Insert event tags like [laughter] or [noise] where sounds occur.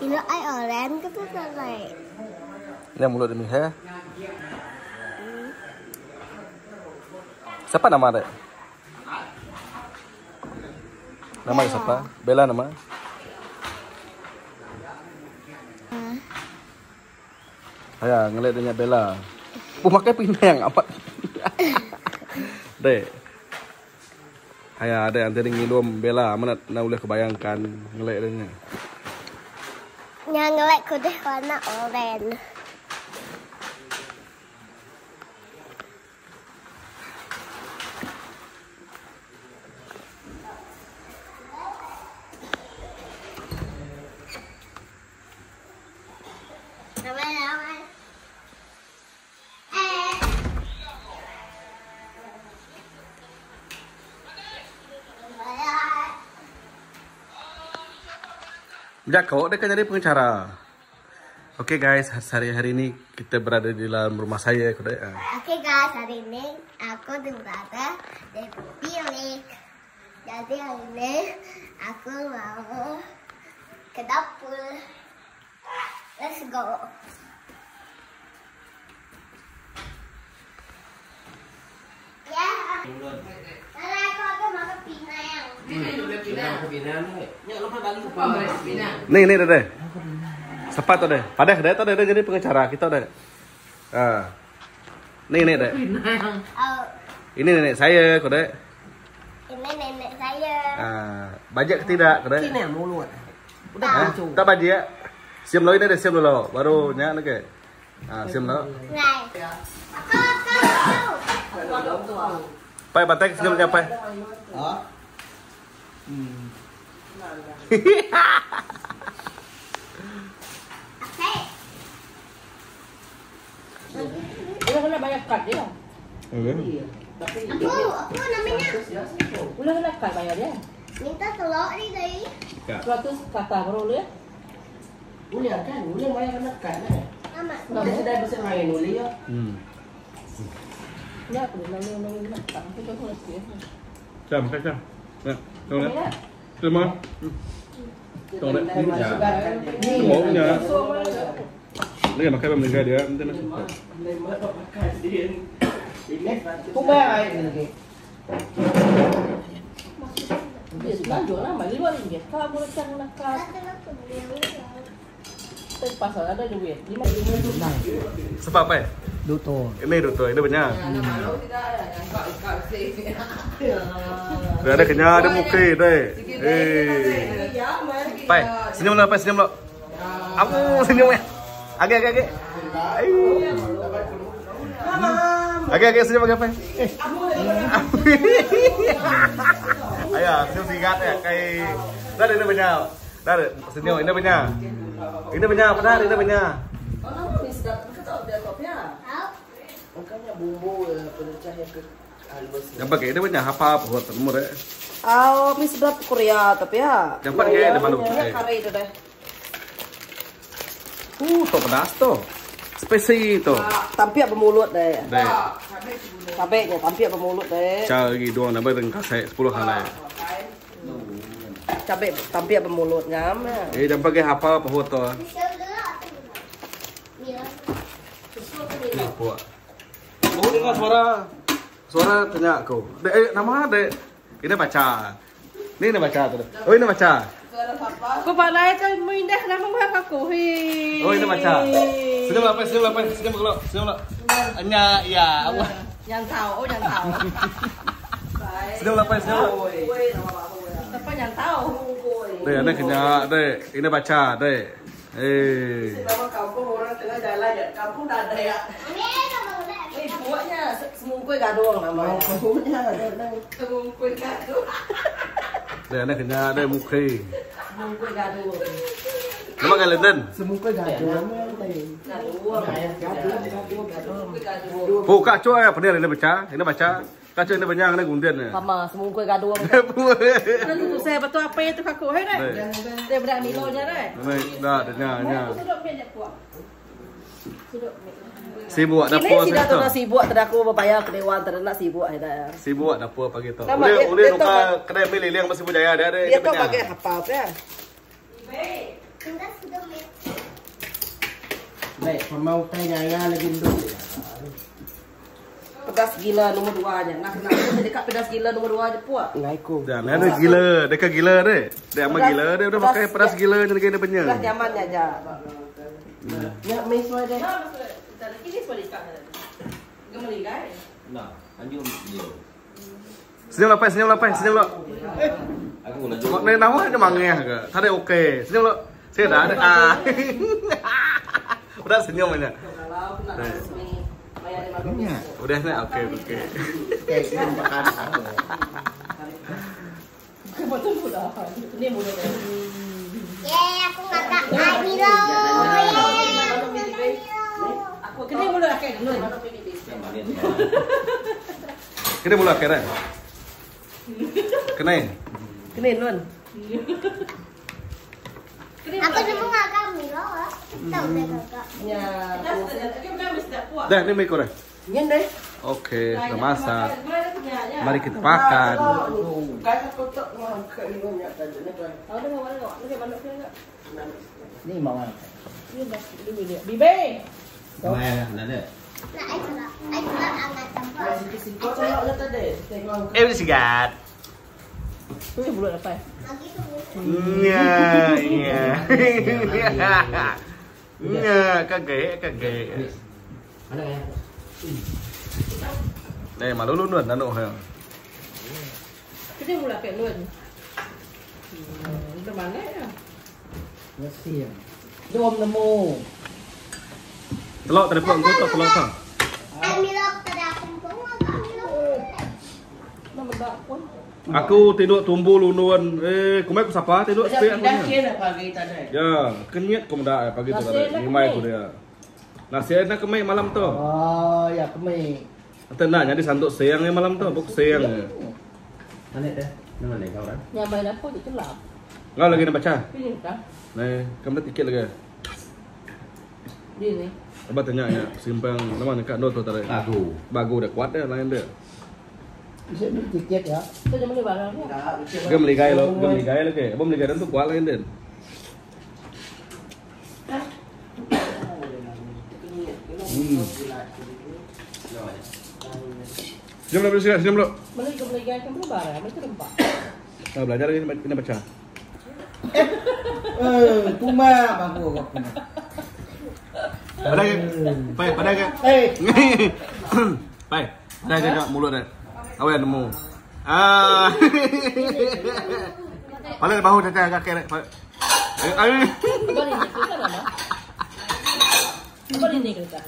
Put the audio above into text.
Bila ai oren ke tu selai. Ini mulut demi ha. Siapa nama dek? Nama dia siapa? Bella nama. Ayah ngeliat dia Bella. Oh makai pinang apa? [laughs] Dek. Ayah ada yang tadi ngilum Bella mana nak boleh kebayangkan ngeliat dia. Yang ngelek ku Ya kau dia kan jadi pengacara. Oke guys, hari hari ini kita berada di dalam rumah saya kau dek. Oke guys, hari ini aku berada di bilik. Jadi hari ini aku mau ke dapur. Let's go. Ya. Kalau aku akan makan pinang. Nih nih deh. Sepat tuh deh. Pada deh tuh deh jadi pengacara kita deh. Ah. Nih nih deh. Oh, Ini nenek saya kau dek. ini nenek saya. Ah, bajak ke tidak kau dek? Sini mulut. Udah Hah? hancur. Tak bajak. Siam lo ini deh siam dulu. Baru nyak nak ke. Ah, siam lo. Aku, aku. Pai batek siam siapa? Hả? Hey. Udah kena bayar kad dia. Aku, aku namanya. Udah kena kad bayar dia. Minta telur đi đi. Seratus kata baru dia. Ulian kan, ulian banyak kena kan eh. Nama. Kita sudah bisa main uli ya. Hmm. Ya, aku nak nak nak nak tak aku tu nak dia. Siam, Ya. dek. Terima. Semuanya. Ini kan makai benda dia, nak. Lima pakai dia. Ini Kau bayar air lagi. Dia jual lah, balik luar ringgit. Kau boleh cari nak kad. Tapi pasal ada duit. Lima Sebab apa? Duto. Ini Duto, ini banyak. Dah ada kenyang, ada muka deh. Eh. Pai, senyum lo, pai senyum lo. Aku senyum ya. Agak, agak, agak. Ayo. Agak, agak senyum agak, pai. Eh. [laughs] Ayo, senyum singkat ya. Dah ada ini banyak. Dah ada senyum, ini banyak. Ini banyak, apa dah? Ini banyak. Makanya bumbu eh, pencah yang ke. Yang pakai ini banyak apa apa buat umur ya. Ah, mi sedap Korea tapi ya. Yang pakai Iya, di mana? iya, kare itu deh. Uh, to pedas to. Spesi to. Tampia bermulut deh. Deh. Cabenya tampia bermulut deh. Cari dua nama dengan kasih sepuluh kali. Cabe tampia bermulut ngam ya. Eh, jangan pakai apa apa buat to. Apa? Oh, dengar suara. Suara tanya aku. Dek, eh, nama dek. Ini baca. Ini ini baca tu. Oh, ini baca. Kau pandai kan mindah nama mahal aku. Hei. Oh, ini baca. Senyum apa? Senyum apa? Senyum kalau. Senyum kalau. Anya, ya. Allah. Yang tahu, oh yang tahu. Senyum apa? Senyum. Apa yang tahu? Dek, ini kena. Dek, ini baca. Dek. Eh. Nama kampung orang tengah jalan ya. Kampung dah ada ya. Eh, buatnya semungkui gadung namanya. Kampungnya ada. Semungkui gaduh. Dek, ini kena. Dek, muka. Semungkui gadung. Nama kalian den? Semua dah ada. Oh, kacau ya. Pening ini baca. Ini baca. Kacau ini banyak. Ini gundian ya. Sama semungkui gadung. Nanti tu saya betul apa itu aku. Hei deh. Dek. Dia berani lo je deh. Ini dah, dah, dah. Sudut meja kuat. Sudut meja. Sibuk dapur si dah tu tu. nak sibuk teraku berbayar ke dewan ternak sibuk ada. Sibuk dapur pagi tu. Boleh boleh pak- kedai beli yang masih berjaya dia ada. Dia tu pakai apa ya? Kita sudah. Baik, mau tanya lagi dulu. Pedas gila nombor dua aja. Nak nak dekat pedas gila nombor dua aja puak. Ngaiku. Dan ada gila, dia kan gila deh. Dia amat gila, dia udah pakai pedas gila jadi dia punya. Pedas nyamannya aja. Ya, mes wae deh. Ini semua dekat. Gemeli kan? Nah, anjum dia. Senyum lah, Pai, senyum lah, Pai, senyum lah. Aku nak Kok dari nama aja mangeh ke? Tadi oke, senyum lah. Saya dah ada. Ah. Udah senyum aja. Kalau aku nak resmi bayar lima puluh. Ini Udah nih, oke, oke. kayak gini makan. Betul sudah. Ini mulut dia. Yeay, aku makan air Milo. Yeay, aku makan Milo. Kini mulut akhir dulu. Kita mulai akhirnya. Kena Kena nun. Aku cuma makan Milo. ah. Tahu deh kakak. Ya. Dah, ini mikro dah. Nyen deh. Oke, kita masak. Mari kita makan. Kayak kotak ngangkat ni banyak tadi ni kan. Ni mau apa? Bibe. Mai lah, nak ada. Nah, air sudah, air sudah hangat tempat. Kau tengok dah tadi. Tengok. Eh, sigat. Ini mulut apa? Lagi tu. Nya, nya. Nya, kaget, kaget. Mana ya? Đây mà luôn luôn nó nổ hả? Kini mulut akhir luôn. Itu mana ya? Mesti. Dom nemu. Telok tadi pulang kau telok tak? Air Milo tadi aku pun makan Milo. Nama dak pun. Aku tidur tumbuh lunuan. Eh, kumai aku sapa tidur dah kira pagi tadi. Ya, kenyat kau dah pagi tu Nasi tadi. kemai. itu dia. Nasi nak kemai malam tu. Oh, ya kemi. Atau nak jadi sanduk siang ni malam tu, buk siang. Mana dah? Nama ni kau dah? Nyamai dah pun itu lap. Ngau lagi nak baca? Ini kan? Nih, kamu dah tiket lagi. Di ni. Abah tanya ya, simpang nama ni kat Nur tu tadi. Aku. Bagus dah kuat dah lain dia. Bisa beli tiket ya. Itu jangan beli barang ni. Dia beli gaya lo, dia beli gaya lagi. Abah beli gaya tu kuat lain dia. Hmm. Jom lah beli sikat, jom lah. Beli ke beli gaya kan beli barang. Itu tempat. Nah, belajar lagi ini baca. Eh, kuma bagus kau punya. Pada ke? Pai, pada ke? Eh, [coughs] Pai, pada ke kat mulut dia? Awak yang nemu. Ah. [laughs] Pada bahu caca kaki dia. Eh, ai. Apa ini? Kita ada. Apa ini kita?